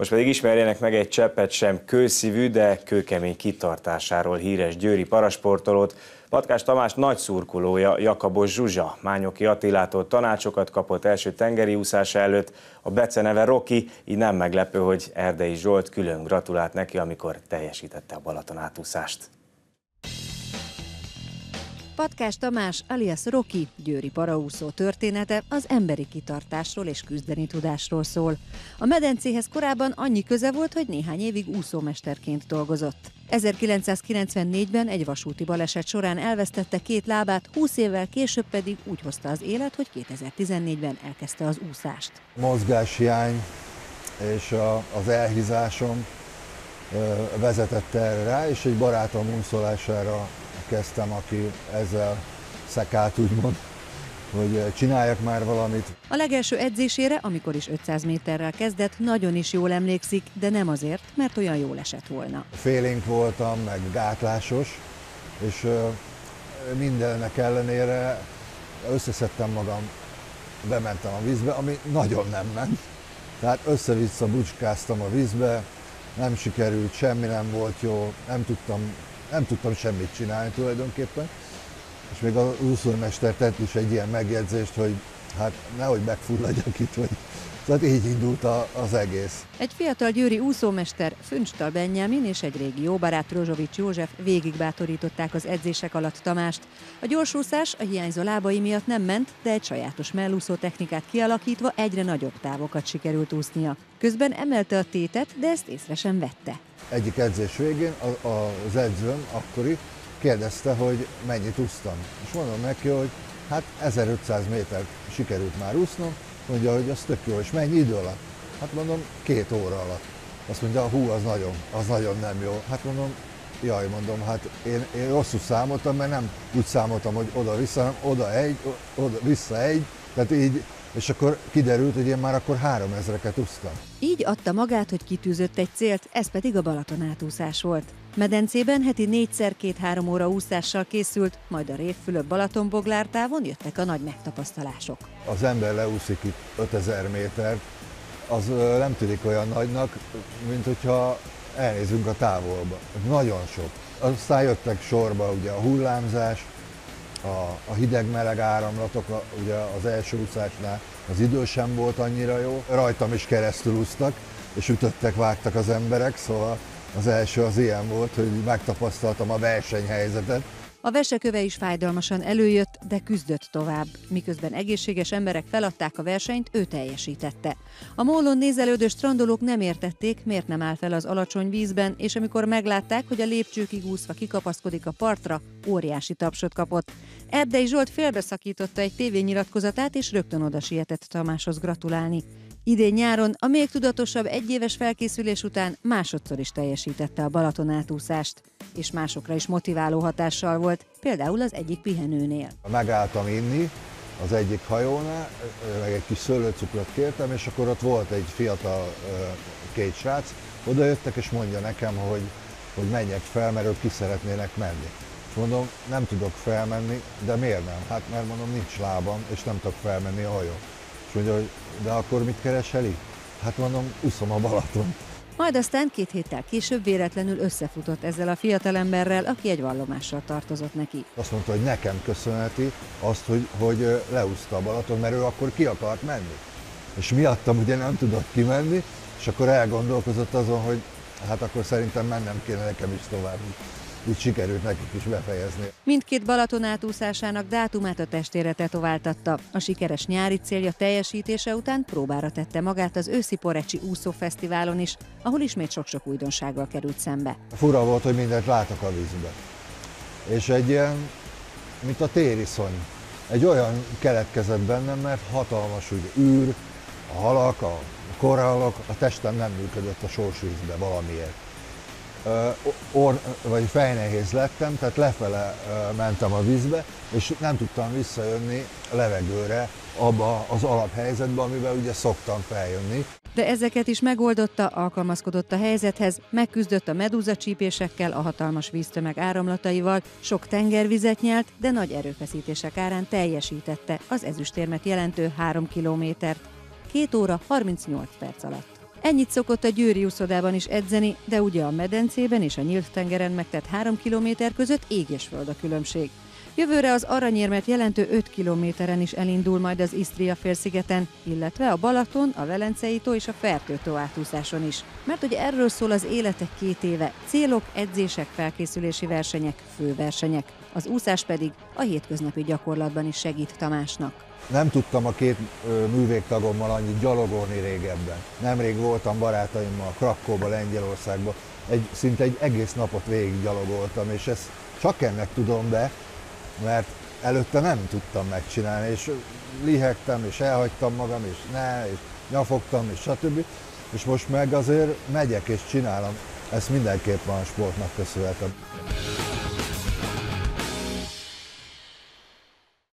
Most pedig ismerjenek meg egy cseppet sem kőszívű, de kőkemény kitartásáról híres győri parasportolót. Patkás Tamás nagy szurkolója, Jakabos Zsuzsa, Mányoki Attilától tanácsokat kapott első tengeri úszása előtt, a beceneve Roki, így nem meglepő, hogy Erdei Zsolt külön gratulált neki, amikor teljesítette a Balaton átúszást. Patkás Tamás alias Roki győri paraúszó története az emberi kitartásról és küzdeni tudásról szól. A medencéhez korábban annyi köze volt, hogy néhány évig úszómesterként dolgozott. 1994-ben egy vasúti baleset során elvesztette két lábát, 20 évvel később pedig úgy hozta az élet, hogy 2014-ben elkezdte az úszást. Mozgáshiány és a, az elhízásom vezetett erre rá, és egy barátom úszolására kezdtem, aki ezzel szekált, úgymond, hogy csináljak már valamit. A legelső edzésére, amikor is 500 méterrel kezdett, nagyon is jól emlékszik, de nem azért, mert olyan jól esett volna. Félénk voltam, meg gátlásos, és mindennek ellenére összeszedtem magam, bementem a vízbe, ami nagyon nem ment. Tehát össze-vissza bucskáztam a vízbe, nem sikerült, semmi nem volt jó, nem tudtam nem tudtam semmit csinálni tulajdonképpen. És még az úszómester tett is egy ilyen megjegyzést, hogy hát nehogy megfulladjak itt, vagy tehát így indult a, az egész. Egy fiatal győri úszómester, Füncstal Benyámin és egy régi jóbarát Rozsovics József végigbátorították az edzések alatt Tamást. A gyorsúszás a hiányzó lábai miatt nem ment, de egy sajátos mellúszó technikát kialakítva egyre nagyobb távokat sikerült úsznia. Közben emelte a tétet, de ezt észre sem vette. Egyik edzés végén az edzőm akkori kérdezte, hogy mennyit úsztam. És mondom neki, hogy hát 1500 méter sikerült már úsznom, mondja, hogy az tök jó, és mennyi idő alatt? Hát mondom, két óra alatt. Azt mondja, hú, az nagyon, az nagyon nem jó. Hát mondom, jaj, mondom, hát én, én rosszul számoltam, mert nem úgy számoltam, hogy oda-vissza, hanem oda egy, oda-vissza egy, tehát így és akkor kiderült, hogy én már akkor három ezreket úsztam. Így adta magát, hogy kitűzött egy célt, ez pedig a Balaton átúszás volt. Medencében heti négyszer két-három óra úszással készült, majd a Révfülöp Balatonboglártávon jöttek a nagy megtapasztalások. Az ember leúszik itt 5000 métert, az nem tűnik olyan nagynak, mint hogyha elnézünk a távolba. Nagyon sok. Aztán jöttek sorba ugye a hullámzás, a, a hideg-meleg áramlatok, a, ugye az első úszásnál az idő sem volt annyira jó. Rajtam is keresztül úsztak, és ütöttek, vágtak az emberek, szóval az első az ilyen volt, hogy megtapasztaltam a versenyhelyzetet. A veseköve is fájdalmasan előjött, de küzdött tovább. Miközben egészséges emberek feladták a versenyt, ő teljesítette. A mólon nézelődő strandolók nem értették, miért nem áll fel az alacsony vízben, és amikor meglátták, hogy a lépcsőkig úszva kikapaszkodik a partra, óriási tapsot kapott. Erdei Zsolt félbeszakította egy tévényiratkozatát, és rögtön oda sietett Tamáshoz gratulálni. Idén nyáron a még tudatosabb egyéves felkészülés után másodszor is teljesítette a Balaton átúszást, és másokra is motiváló hatással volt, például az egyik pihenőnél. Megálltam inni az egyik hajónál, meg egy kis szőlőcukrot kértem, és akkor ott volt egy fiatal két srác, oda jöttek és mondja nekem, hogy, hogy menjek fel, mert ők ki szeretnének menni. Mondom, nem tudok felmenni, de miért nem? Hát mert mondom, nincs lábam, és nem tudok felmenni a hajó. És mondja, hogy de akkor mit keresel itt? Hát mondom, uszom a Balaton. Majd aztán két héttel később véletlenül összefutott ezzel a fiatalemberrel, aki egy vallomással tartozott neki. Azt mondta, hogy nekem köszönheti azt, hogy, hogy leúszta a Balaton, mert ő akkor ki akart menni. És miattam ugye nem tudott kimenni, és akkor elgondolkozott azon, hogy hát akkor szerintem mennem kéne nekem is tovább így sikerült nekik is befejezni. Mindkét Balaton átúszásának dátumát a testére tetováltatta. A sikeres nyári célja teljesítése után próbára tette magát az őszi Porecsi úszófesztiválon is, ahol ismét sok-sok újdonsággal került szembe. Fura volt, hogy mindent látok a vízbe. És egy ilyen, mint a tériszony. Egy olyan keletkezett bennem, mert hatalmas ugye, űr, a halak, a korallok, a testem nem működött a sorsvízbe valamiért or, vagy fejnehéz lettem, tehát lefele mentem a vízbe, és nem tudtam visszajönni levegőre, abba az alaphelyzetbe, amiben ugye szoktam feljönni. De ezeket is megoldotta, alkalmazkodott a helyzethez, megküzdött a medúza csípésekkel, a hatalmas víztömeg áramlataival, sok tengervizet nyelt, de nagy erőfeszítések árán teljesítette az ezüstérmet jelentő 3 kilométert. 2 óra 38 perc alatt. Ennyit szokott a Győri úszodában is edzeni, de ugye a medencében és a nyílt tengeren megtett 3 kilométer között ég és föld a különbség. Jövőre az aranyérmet jelentő 5 kilométeren is elindul majd az Isztria félszigeten, illetve a Balaton, a Velencei tó és a Fertőtó átúszáson is. Mert hogy erről szól az életek két éve, célok, edzések, felkészülési versenyek, főversenyek. Az úszás pedig a hétköznapi gyakorlatban is segít Tamásnak. Nem tudtam a két művégtagommal annyit gyalogolni régebben. Nemrég voltam barátaimmal Krakóba, Lengyelországba, egy, szinte egy egész napot végig gyalogoltam, és ezt csak ennek tudom be, mert előtte nem tudtam megcsinálni, és lihegtem, és elhagytam magam, és ne, és nyafogtam, és stb. És most meg azért megyek és csinálom. Ezt mindenképp a sportnak köszönhetem.